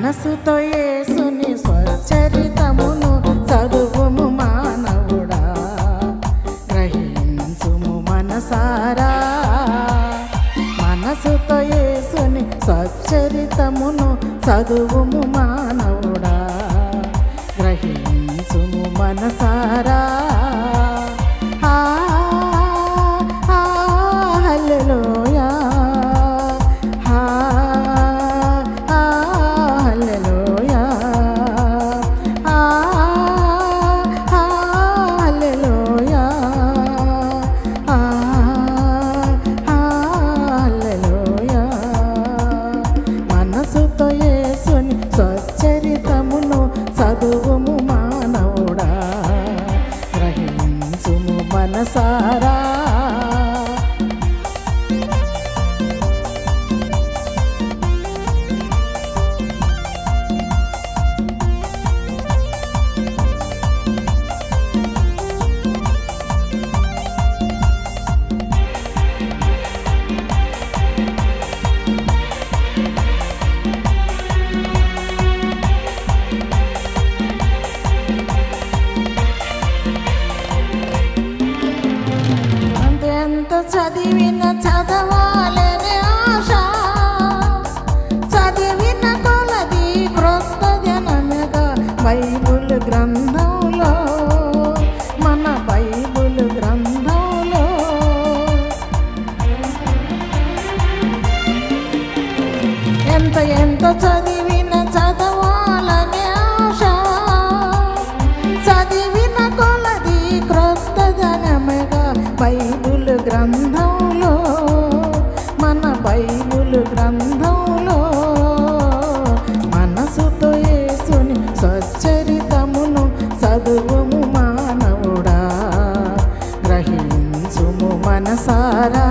మనసుతో యేసుని స్వచరితమును చదువుము మానవుడా. గ్రహించుము మనసారా. మనసుతో యేసుని స్వచరితమును చదువుము మానవుడా. గ్రహించుము మనసారా. యేసుని స్వచరితమును చదువుము మానవుడా. గ్రహించుము మనసారా చదివిన చదవాలనే ఆశ చదివిన కొలది క్రొత్త జనమగా బైబుల్ గ్రంథంలో మన బైబుల్ గ్రంథంలో ఎంత ఎంత చదివిన మనసారా ఆ,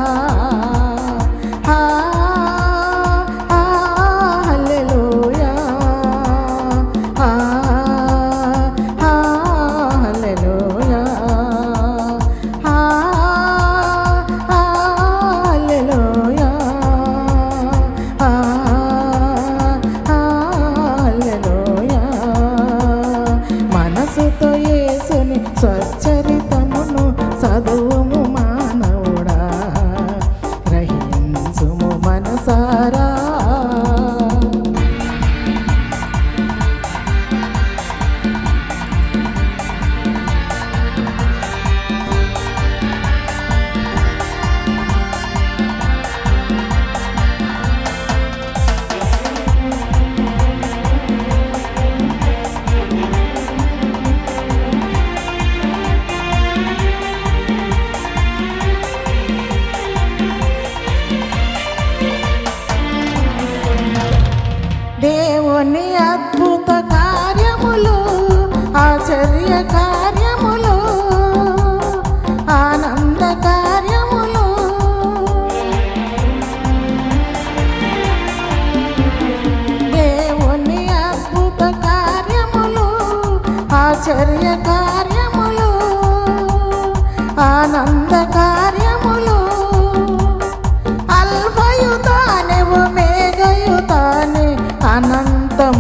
దేవుని అద్భుత కార్యములు ఆశ్చర్య కార్యములు ఆనంద కార్యములు. దేవుని అద్భుత కార్యములు ఆశ్చర్య కార్యములు ఆనంద కార్యములు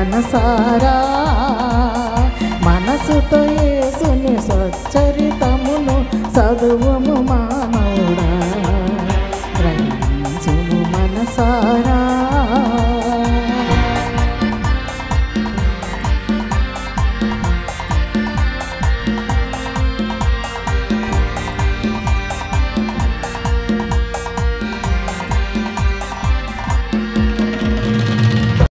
മനസാരാ